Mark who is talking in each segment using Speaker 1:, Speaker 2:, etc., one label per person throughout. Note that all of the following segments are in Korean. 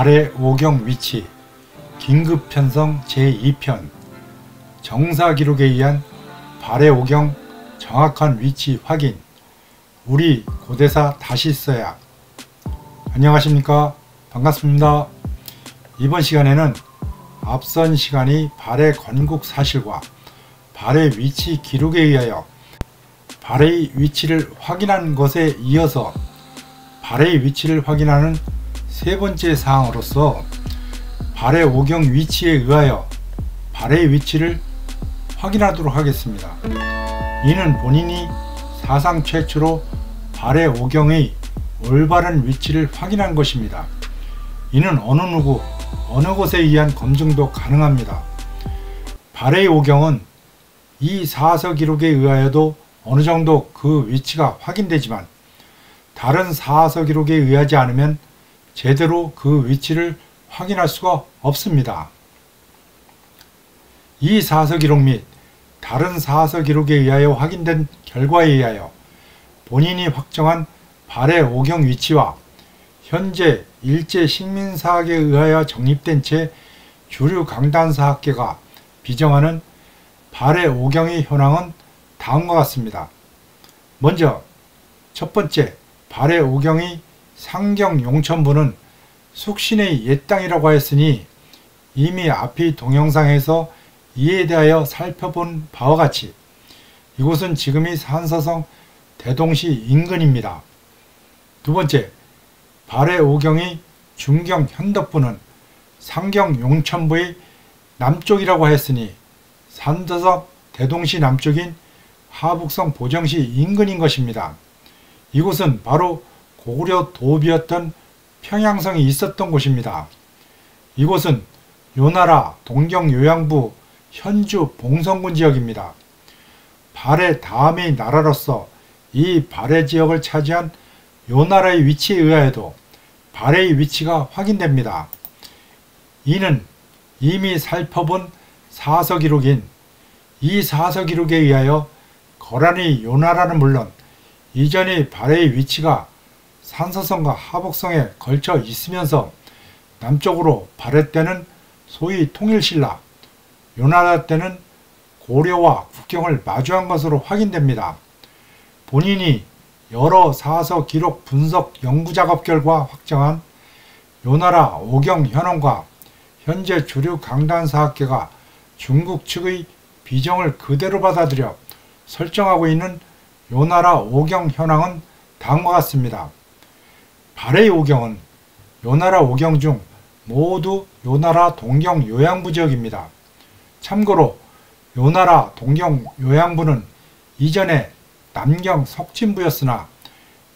Speaker 1: 발해 오경 위치 긴급 편성 제2편 정사 기록에 의한 발해 오경 정확한 위치 확인 우리 고대사 다시 써야. 안녕하십니까? 반갑습니다. 이번 시간에는 앞선 시간이 발해 건국 사실과 발해 위치 기록에 의하여 발해의 위치를 확인한 것에 이어서 발해의 위치를 확인하는 세 번째 사항으로서 발해 오경 위치에 의하여 발해의 위치를 확인하도록 하겠습니다. 이는 본인이 사상 최초로 발해 오경의 올바른 위치를 확인한 것입니다. 이는 어느 누구 어느 곳에 의한 검증도 가능합니다. 발해의 오경은 이 사서 기록에 의하여도 어느 정도 그 위치가 확인되지만 다른 사서 기록에 의하지 않으면 제대로 그 위치를 확인할 수가 없습니다. 이 사서 기록 및 다른 사서 기록에 의하여 확인된 결과에 의하여 본인이 확정한 발해 오경 위치와 현재 일제 식민사학에 의하여 정립된 채 주류 강단사학계가 비정하는 발해 오경의 현황은 다음과 같습니다. 먼저 첫 번째 발해 오경의 상경 용천부는 숙신의 옛 땅이라고 하였으니 이미 앞의 동영상에서 이에 대하여 살펴본 바와 같이 이곳은 지금의 산서성 대동시 인근입니다. 두 번째, 발해 오경의 중경 현덕부는 상경 용천부의 남쪽이라고 하였으니 산더석 대동시 남쪽인 하북성 보정시 인근인 것입니다. 이곳은 바로 고구려 도읍이었던 평양성이 있었던 곳입니다. 이곳은 요나라 동경 요양부 현주 봉성군 지역입니다. 발해 다음의 나라로서 이 발해 지역을 차지한 요나라의 위치에 의하여도 발해의 위치가 확인됩니다. 이는 이미 살펴본 사서 기록인 이 사서 기록에 의하여 거란의 요나라는 물론 이전의 발해의 위치가 산서성과 하복성에 걸쳐 있으면서 남쪽으로 발해 때는 소위 통일신라, 요나라 때는 고려와 국경을 마주한 것으로 확인됩니다. 본인이 여러 사서 기록 분석 연구 작업 결과 확정한 요나라 오경 현원과 현재 주류 강단사학계가 중국 측의 비정을 그대로 받아들여 설정하고 있는 요나라 오경 현황은 다음과 같습니다. 발해 오경은 요나라 오경 중 모두 요나라 동경 요양부 지역입니다. 참고로 요나라 동경 요양부는 이전에 남경 석진부였으나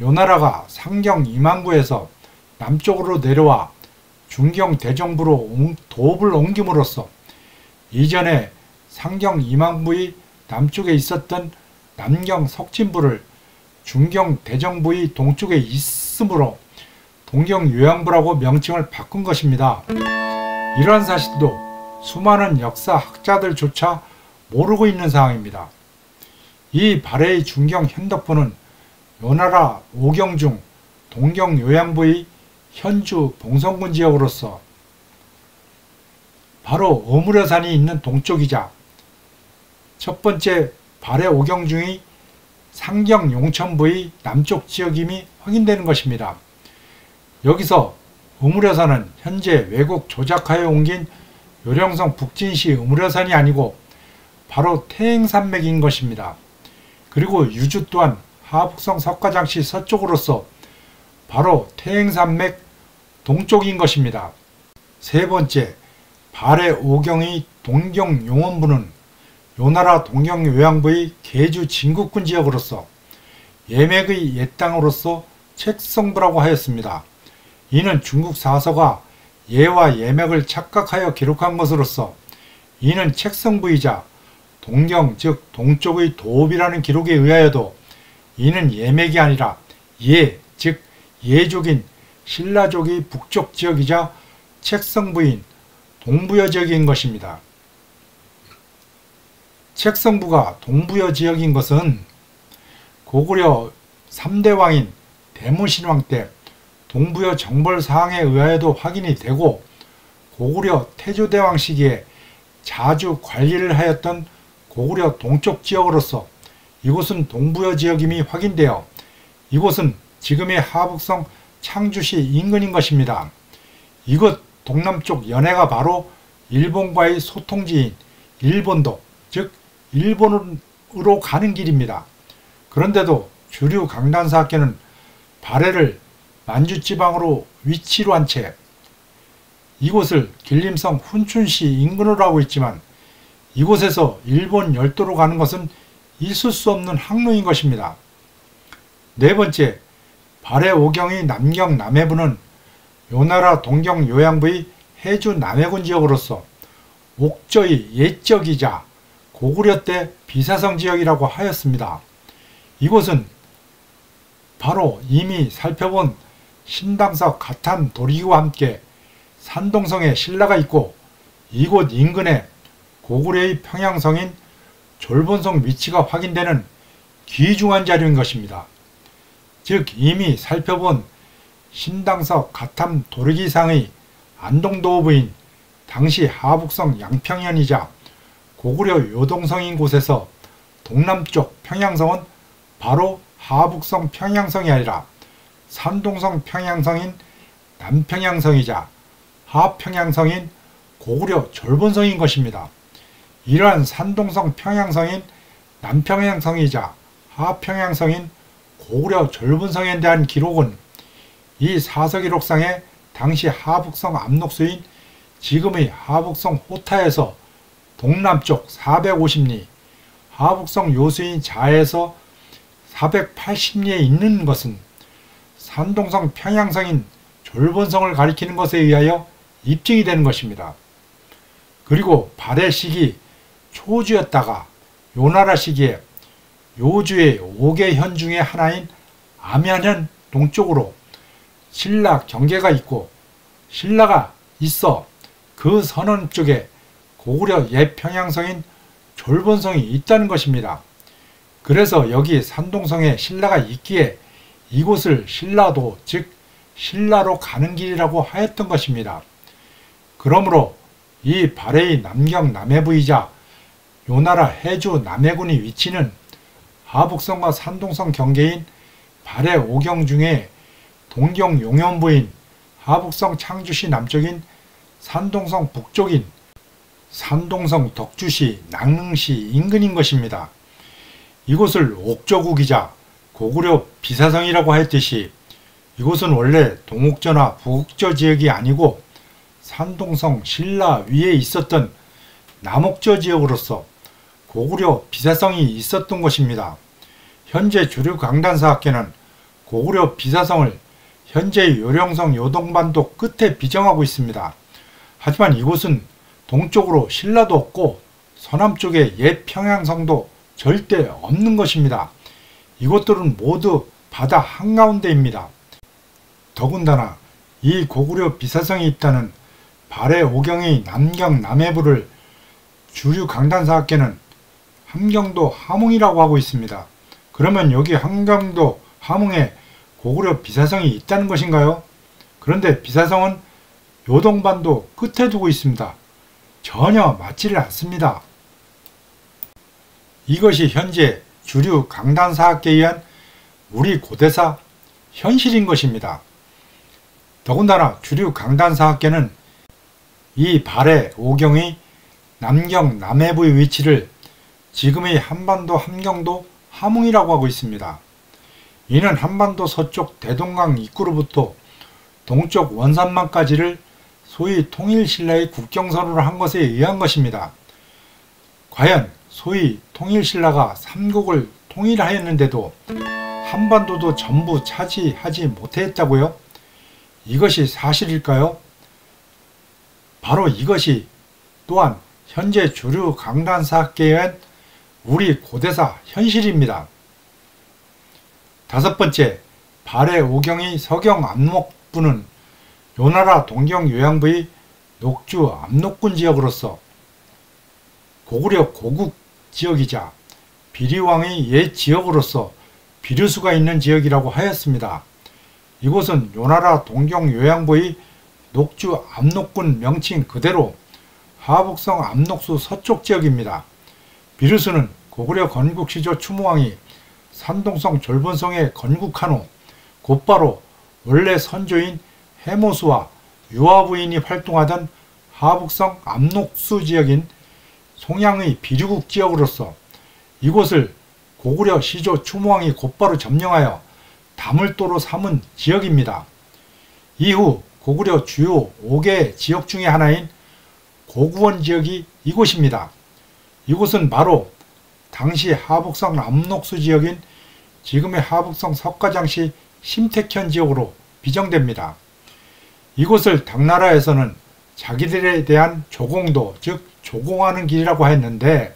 Speaker 1: 요나라가 상경 이만구에서 남쪽으로 내려와 중경 대정부로 도읍을 옮김으로써 이전에 상경 이만부의 남쪽에 있었던 남경 석진부를 중경 대정부의 동쪽에 있으므로 동경 요양부라고 명칭을 바꾼 것입니다. 이러한 사실도 수많은 역사학자들조차 모르고 있는 상황입니다. 이 발해의 중경 현덕부는 요나라 오경 중 동경 요양부의 현주 봉성군 지역으로서 바로 어무려산이 있는 동쪽이자 첫 번째 발해 오경 중의 상경 용천부의 남쪽 지역임이 확인되는 것입니다. 여기서 우무려산은 현재 외국 조작하여 옮긴 요령성 북진시 우무려산이 아니고 바로 태행산맥인 것입니다. 그리고 유주 또한 하북성 석가장시 서쪽으로서 바로 태행산맥 동쪽인 것입니다. 세 번째, 발해 오경의 동경 용원부는 요나라 동경 요양부의 계주 진국군 지역으로서 예맥의 옛 땅으로서 책성부라고 하였습니다. 이는 중국 사서가 예와 예맥을 착각하여 기록한 것으로서 이는 책성부이자 동경 즉 동쪽의 도읍이라는 기록에 의하여도 이는 예맥이 아니라 예 즉 예족인 신라족의 북쪽 지역이자 책성부인 동부여 지역인 것입니다. 책성부가 동부여 지역인 것은 고구려 3대 왕인 대무신왕 때 동부여 정벌 사항에 의하여도 확인이 되고 고구려 태조대왕 시기에 자주 관리를 하였던 고구려 동쪽 지역으로서 이곳은 동부여 지역임이 확인되어 이곳은 지금의 하북성 창주시 인근인 것입니다. 이곳 동남쪽 연해가 바로 일본과의 소통지인 일본도 즉 일본으로 가는 길입니다. 그런데도 주류 강단사학교는 발해를 만주지방으로 위치로 한 채 이곳을 길림성 훈춘시 인근으로 하고 있지만 이곳에서 일본 열도로 가는 것은 있을 수 없는 항로인 것입니다. 네 번째, 발해 오경의 남경 남해부는 요나라 동경 요양부의 해주 남해군 지역으로서 옥저의 옛적이자 고구려 때 비사성 지역이라고 하였습니다. 이곳은 바로 이미 살펴본 신당석 가탄 도리와 함께 산동성에 신라가 있고 이곳 인근에 고구려의 평양성인 졸본성 위치가 확인되는 귀중한 자료인 것입니다. 즉 이미 살펴본 신당석 가탐 도르기상의 안동도부인 당시 하북성 양평현이자 고구려 요동성인 곳에서 동남쪽 평양성은 바로 하북성 평양성이 아니라 산동성 평양성인 남평양성이자 하평양성인 고구려 졸본성인 것입니다. 이러한 산동성 평양성인 남평양성이자 하평양성인 고구려 졸본성에 대한 기록은 이 사서기록상에 당시 하북성 압록수인 지금의 하북성 호타에서 동남쪽 450리, 하북성 요수인 자에서 480리에 있는 것은 산동성 평양성인 졸본성을 가리키는 것에 의하여 입증이 되는 것입니다. 그리고 발해 시기 초주였다가 요나라 시기에 요주의 5개 현 중의 하나인 암야현 동쪽으로 신라 경계가 있고 신라가 있어 그 선원 쪽에 고구려 옛평양성인 졸본성이 있다는 것입니다. 그래서 여기 산동성에 신라가 있기에 이곳을 신라도 즉 신라로 가는 길이라고 하였던 것입니다. 그러므로 이 발해의 남경 남해부이자 요나라 해주 남해군의 위치는 하북성과 산동성 경계인 발해 오경 중에 동경 용현부인 하북성 창주시 남쪽인 산동성 북쪽인 산동성 덕주시 낭릉시 인근인 것입니다. 이곳을 옥저국이자 고구려 비사성이라고 했듯이 이곳은 원래 동옥저나 북옥저 지역이 아니고 산동성 신라 위에 있었던 남옥저 지역으로서 고구려 비사성이 있었던 것입니다. 현재 주류 강단사학계는 고구려 비사성을 현재 요령성 요동반도 끝에 비정하고 있습니다. 하지만 이곳은 동쪽으로 신라도 없고 서남쪽에 옛 평양성도 절대 없는 것입니다. 이곳들은 모두 바다 한가운데입니다. 더군다나 이 고구려 비사성이 있다는 발해 오경의 남경 남해부를 주류 강단사학계는 함경도 함흥이라고 하고 있습니다. 그러면 여기 함경도 함흥에 고구려 비사성이 있다는 것인가요? 그런데 비사성은 요동반도 끝에 두고 있습니다. 전혀 맞지를 않습니다. 이것이 현재 주류 강단 사학계에 의한 우리 고대사 현실인 것입니다. 더군다나 주류 강단 사학계는 이 발해 오경의 남경 남해부의 위치를 지금의 한반도 함경도 함흥이라고 하고 있습니다. 이는 한반도 서쪽 대동강 입구로부터 동쪽 원산만까지를 소위 통일신라의 국경선으로 한 것에 의한 것입니다. 과연 소위 통일신라가 삼국을 통일하였는데도 한반도도 전부 차지하지 못했다고요? 이것이 사실일까요? 바로 이것이 또한 현재 주류 강단사학계의 우리 고대사 현실입니다. 다섯 번째, 발해 오경의 서경 압록부는 요나라 동경 요양부의 녹주 압록군 지역으로서 고구려 고국 지역이자 비리왕의 옛 지역으로서 비류수가 있는 지역이라고 하였습니다. 이곳은 요나라 동경 요양부의 녹주 압록군 명칭 그대로 하북성 압록수 서쪽 지역입니다. 비르스는 고구려 건국시조 추무왕이 산동성 졸본성에 건국한 후 곧바로 원래 선조인 해모수와 유아부인이 활동하던 하북성 압록수 지역인 송양의 비류국 지역으로서 이곳을 고구려 시조 추무왕이 곧바로 점령하여 다물도로 삼은 지역입니다. 이후 고구려 주요 5개 지역 중의 하나인 고구원 지역이 이곳입니다. 이곳은 바로 당시 하북성 남록수 지역인 지금의 하북성 석가장시 심택현 지역으로 비정됩니다. 이곳을 당나라에서는 자기들에 대한 조공도 즉 조공하는 길이라고 했는데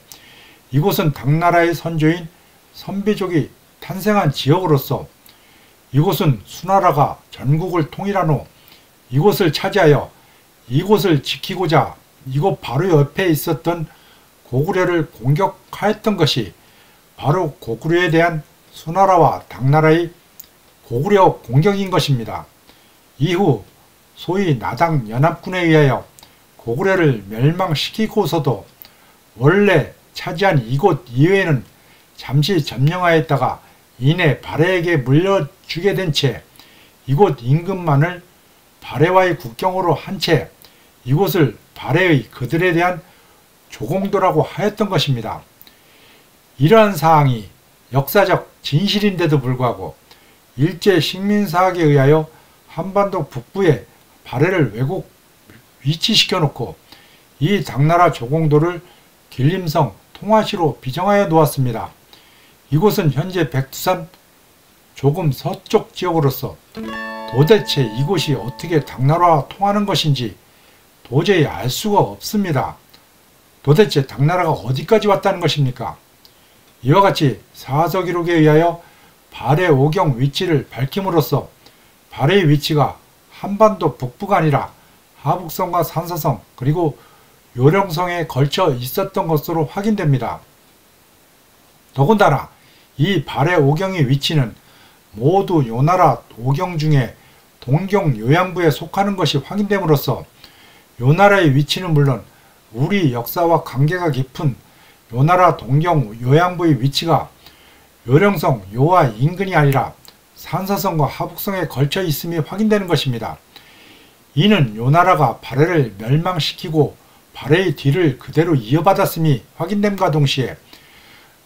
Speaker 1: 이곳은 당나라의 선조인 선비족이 탄생한 지역으로서 이곳은 수나라가 전국을 통일한 후 이곳을 차지하여 이곳을 지키고자 이곳 바로 옆에 있었던 고구려를 공격하였던 것이 바로 고구려에 대한 수나라와 당나라의 고구려 공격인 것입니다. 이후 소위 나당 연합군에 의하여 고구려를 멸망시키고서도 원래 차지한 이곳 이외에는 잠시 점령하였다가 이내 발해에게 물려주게 된 채 이곳 임금만을 발해와의 국경으로 한 채 이곳을 발해의 그들에 대한 조공도라고 하였던 것입니다. 이러한 사항이 역사적 진실인데도 불구하고 일제 식민사학에 의하여 한반도 북부에 발해를 왜곡 위치시켜 놓고 이 당나라 조공도를 길림성 통화시로 비정하여 놓았습니다. 이곳은 현재 백두산 조금 서쪽 지역으로서 도대체 이곳이 어떻게 당나라와 통하는 것인지 도저히 알 수가 없습니다. 도대체 당나라가 어디까지 왔다는 것입니까? 이와 같이 사서기록에 의하여 발해 오경 위치를 밝힘으로써 발해의 위치가 한반도 북부가 아니라 하북성과 산사성 그리고 요령성에 걸쳐 있었던 것으로 확인됩니다. 더군다나 이 발해 오경의 위치는 모두 요나라 오경 중에 동경 요양부에 속하는 것이 확인됨으로써 요나라의 위치는 물론 우리 역사와 관계가 깊은 요나라 동경 요양부의 위치가 요령성 요와 인근이 아니라 산사성과 하북성에 걸쳐 있음이 확인되는 것입니다. 이는 요나라가 발해를 멸망시키고 발해의 뒤를 그대로 이어받았음이 확인됨과 동시에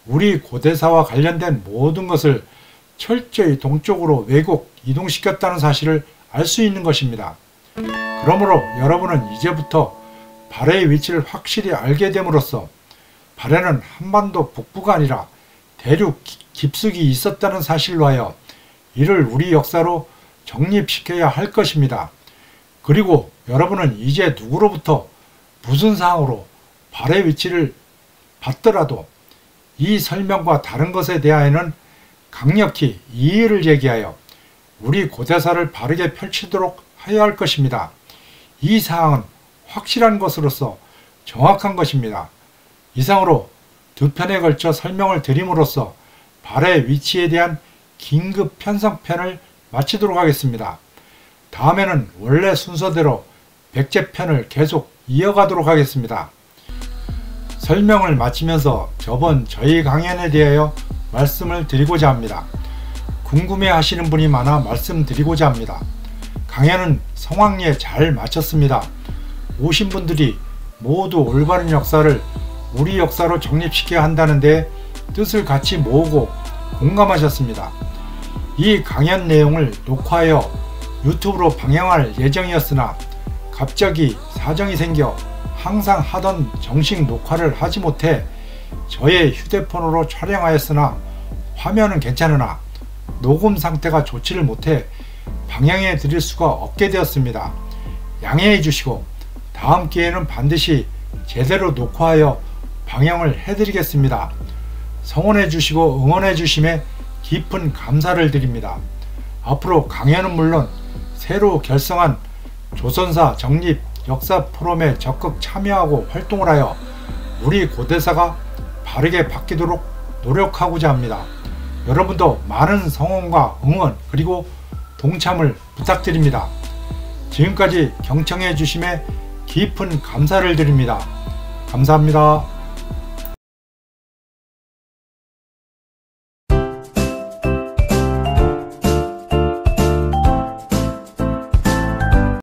Speaker 1: 우리 고대사와 관련된 모든 것을 철저히 동쪽으로 왜곡 이동시켰다는 사실을 알 수 있는 것입니다. 그러므로 여러분은 이제부터 발해의 위치를 확실히 알게 됨으로써 발해는 한반도 북부가 아니라 대륙 깊숙이 있었다는 사실로 하여 이를 우리 역사로 정립시켜야 할 것입니다. 그리고 여러분은 이제 누구로부터 무슨 상황으로 발의 위치를 받더라도 이 설명과 다른 것에 대하여는 강력히 이의를 제기하여 우리 고대사를 바르게 펼치도록 하여야 할 것입니다. 이 사항은 확실한 것으로서 정확한 것입니다. 이상으로 두 편에 걸쳐 설명을 드림으로써 발의 위치에 대한 긴급 편성편을 마치도록 하겠습니다. 다음에는 원래 순서대로 백제편을 계속 이어가도록 하겠습니다. 설명을 마치면서 저번 저희 강연에 대하여 말씀을 드리고자 합니다. 궁금해 하시는 분이 많아 말씀드리고자 합니다. 강연은 성황리에 잘 마쳤습니다. 오신 분들이 모두 올바른 역사를 우리 역사로 정립시켜야 한다는데 뜻을 같이 모으고 공감하셨습니다. 이 강연 내용을 녹화하여 유튜브로 방영할 예정이었으나 갑자기 사정이 생겨 항상 하던 정식 녹화를 하지 못해 저의 휴대폰으로 촬영하였으나 화면은 괜찮으나 녹음 상태가 좋지를 못해 방영해 드릴 수가 없게 되었습니다. 양해해 주시고 다음 기회에는 반드시 제대로 녹화하여 방영을 해드리겠습니다. 성원해 주시고 응원해 주심에 깊은 감사를 드립니다. 앞으로 강연은 물론 새로 결성한 조선사 정립 역사 포럼에 적극 참여하고 활동을 하여 우리 고대사가 바르게 바뀌도록 노력하고자 합니다. 여러분도 많은 성원과 응원 그리고 동참을 부탁드립니다. 지금까지 경청해 주심에 깊은 감사를 드립니다. 감사합니다.